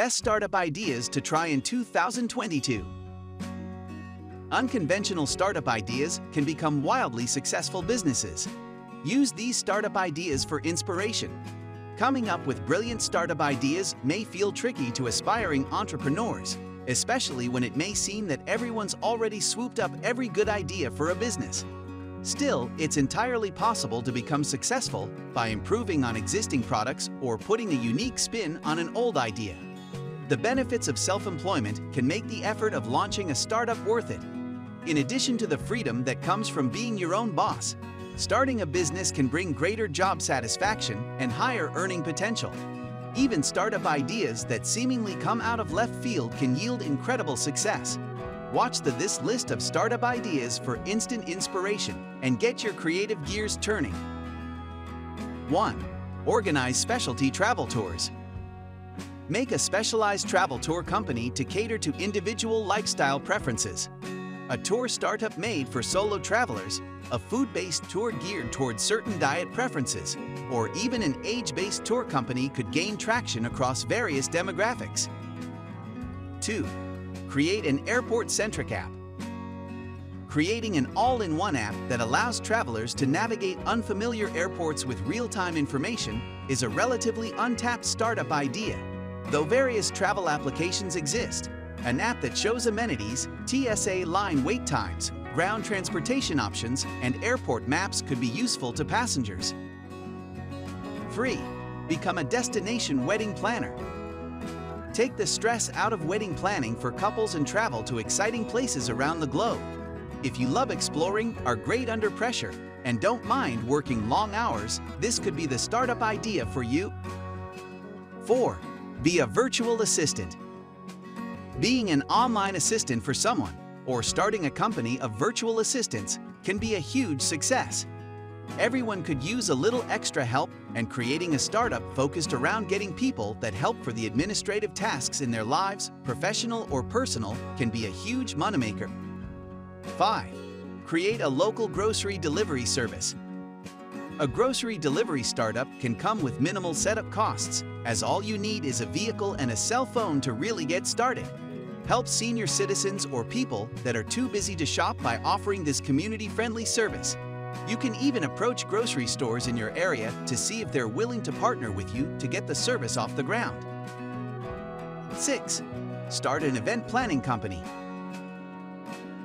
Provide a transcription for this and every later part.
Best Startup Ideas to Try in 2022 Unconventional startup ideas can become wildly successful businesses. Use these startup ideas for inspiration. Coming up with brilliant startup ideas may feel tricky to aspiring entrepreneurs, especially when it may seem that everyone's already swooped up every good idea for a business. Still, it's entirely possible to become successful by improving on existing products or putting a unique spin on an old idea. The benefits of self-employment can make the effort of launching a startup worth it. In addition to the freedom that comes from being your own boss, starting a business can bring greater job satisfaction and higher earning potential. Even startup ideas that seemingly come out of left field can yield incredible success. Watch the This List of Startup Ideas for instant inspiration and get your creative gears turning. 1. Organize specialty travel tours. Make a specialized travel tour company to cater to individual lifestyle preferences. A tour startup made for solo travelers, a food-based tour geared towards certain diet preferences, or even an age-based tour company could gain traction across various demographics. 2 create an airport-centric app. Creating an all-in-one app that allows travelers to navigate unfamiliar airports with real-time information is a relatively untapped startup idea. Though various travel applications exist, an app that shows amenities, TSA line wait times, ground transportation options, and airport maps could be useful to passengers. 3. Become a destination wedding planner. Take the stress out of wedding planning for couples and travel to exciting places around the globe. If you love exploring, are great under pressure, and don't mind working long hours, this could be the startup idea for you. 4. Be a virtual assistant. Being an online assistant for someone, or starting a company of virtual assistants, can be a huge success. Everyone could use a little extra help, and creating a startup focused around getting people that help for the administrative tasks in their lives, professional or personal, can be a huge moneymaker. 5. Create a local grocery delivery service. A grocery delivery startup can come with minimal setup costs, as all you need is a vehicle and a cell phone to really get started. Help senior citizens or people that are too busy to shop by offering this community-friendly service. You can even approach grocery stores in your area to see if they're willing to partner with you to get the service off the ground. 6. Start an event planning company.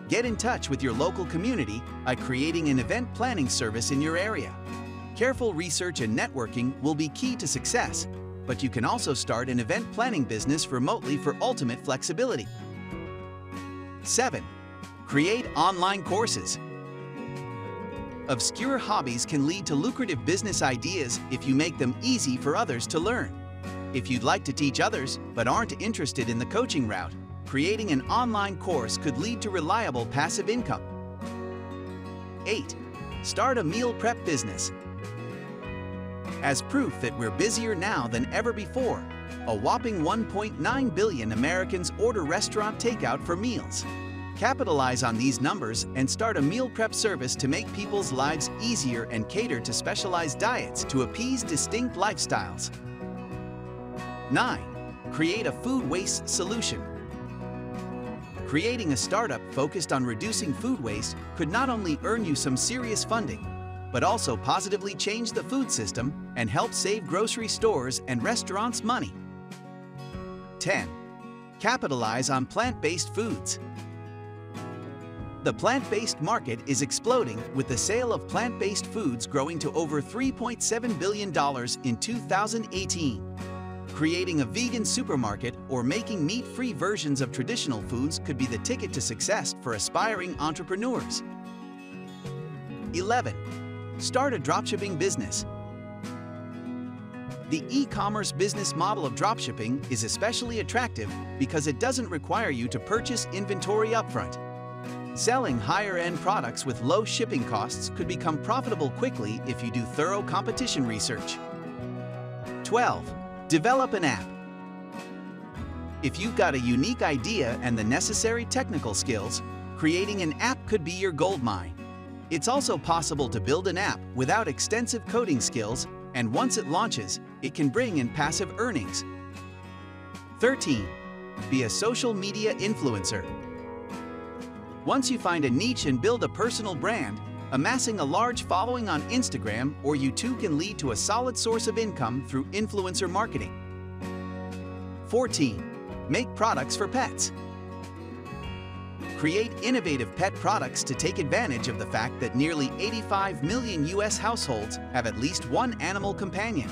Get in touch with your local community by creating an event planning service in your area. Careful research and networking will be key to success, but you can also start an event planning business remotely for ultimate flexibility. 7. Create online courses. Obscure hobbies can lead to lucrative business ideas if you make them easy for others to learn. If you'd like to teach others but aren't interested in the coaching route, creating an online course could lead to reliable passive income. 8. Start a meal prep business. As proof that we're busier now than ever before, a whopping 1.9 billion Americans order restaurant takeout for meals. Capitalize on these numbers and start a meal prep service to make people's lives easier and cater to specialized diets to appease distinct lifestyles. 9. Create a food waste solution. Creating a startup focused on reducing food waste could not only earn you some serious funding, but also positively change the food system and help save grocery stores and restaurants money. 10. Capitalize on plant-based foods. The plant-based market is exploding with the sale of plant-based foods growing to over $3.7 billion in 2018. Creating a vegan supermarket or making meat-free versions of traditional foods could be the ticket to success for aspiring entrepreneurs. 11. Start a dropshipping business. The e-commerce business model of dropshipping is especially attractive because it doesn't require you to purchase inventory upfront. Selling higher-end products with low shipping costs could become profitable quickly if you do thorough competition research. 12. Develop an app. If you've got a unique idea and the necessary technical skills, creating an app could be your goldmine. It's also possible to build an app without extensive coding skills, and once it launches, it can bring in passive earnings. 13. Be a social media influencer. Once you find a niche and build a personal brand, amassing a large following on Instagram or YouTube can lead to a solid source of income through influencer marketing. 14. Make products for pets. Create innovative pet products to take advantage of the fact that nearly 85 million U.S. households have at least one animal companion.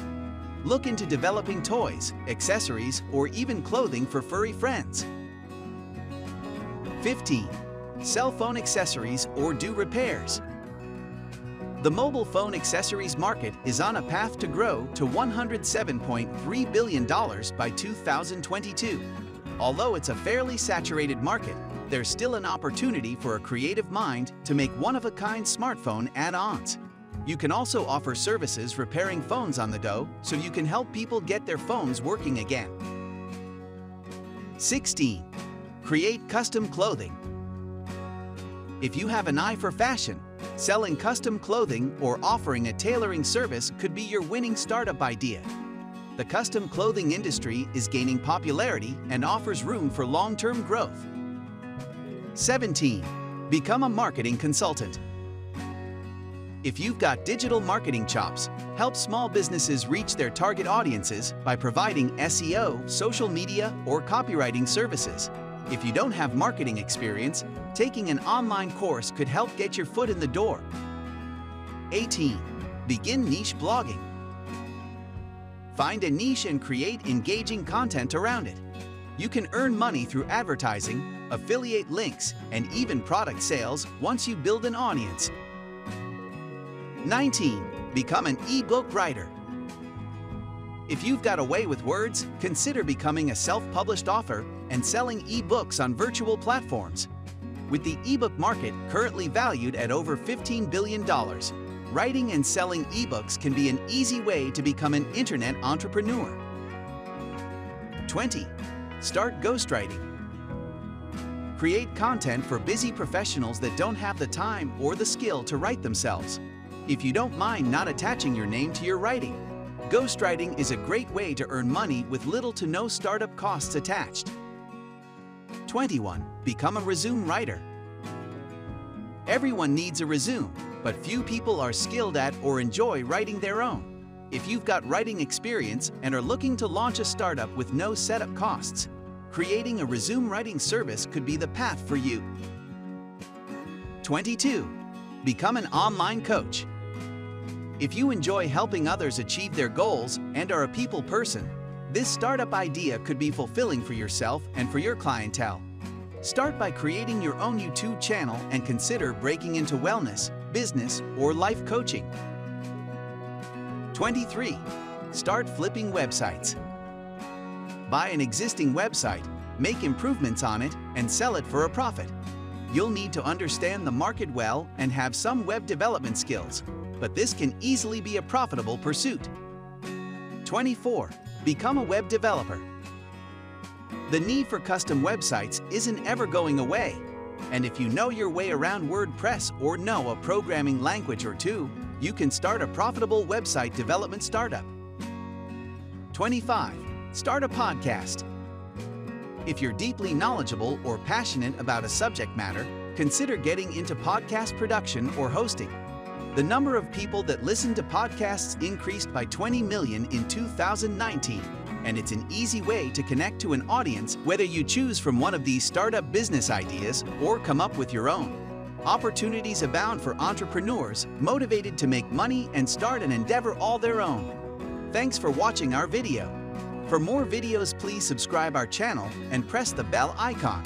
Look into developing toys, accessories, or even clothing for furry friends. 15 Cell phone accessories, or do repairs. The mobile phone accessories market is on a path to grow to $107.3 billion by 2022. Although it's a fairly saturated market, there's still an opportunity for a creative mind to make one-of-a-kind smartphone add-ons. You can also offer services repairing phones on the go so you can help people get their phones working again. 16. Create custom clothing if you have an eye for fashion, selling custom clothing or offering a tailoring service could be your winning startup idea. The custom clothing industry is gaining popularity and offers room for long-term growth. 17. Become a marketing consultant. If you've got digital marketing chops, help small businesses reach their target audiences by providing SEO, social media, or copywriting services. If you don't have marketing experience, taking an online course could help get your foot in the door. 18. Begin niche blogging. Find a niche and create engaging content around it. You can earn money through advertising, affiliate links, and even product sales once you build an audience. 19. Become an ebook writer. If you've got a way with words, consider becoming a self-published author and selling ebooks on virtual platforms. With the ebook market currently valued at over $15 billion, writing and selling ebooks can be an easy way to become an internet entrepreneur. 20. Start ghostwriting. Create content for busy professionals that don't have the time or the skill to write themselves. If you don't mind not attaching your name to your writing, ghostwriting is a great way to earn money with little to no startup costs attached. 21. Become a resume writer. Everyone needs a resume, but few people are skilled at or enjoy writing their own. If you've got writing experience and are looking to launch a startup with no setup costs, creating a resume writing service could be the path for you. 22. Become an online coach. If you enjoy helping others achieve their goals and are a people person, this startup idea could be fulfilling for yourself and for your clientele. Start by creating your own YouTube channel and consider breaking into wellness, business, or life coaching. 23. Start flipping websites. Buy an existing website, make improvements on it, and sell it for a profit. You'll need to understand the market well and have some web development skills, but this can easily be a profitable pursuit. 24. Become a web developer. The need for custom websites isn't ever going away, and if you know your way around WordPress or know a programming language or two, you can start a profitable website development startup. 25. Start a podcast. If you're deeply knowledgeable or passionate about a subject matter, consider getting into podcast production or hosting. The number of people that listen to podcasts increased by 20 million in 2019, and it's an easy way to connect to an audience whether you choose from one of these startup business ideas or come up with your own. Opportunities abound for entrepreneurs motivated to make money and start an endeavor all their own. Thanks for watching our video. For more videos, please subscribe our channel and press the bell icon.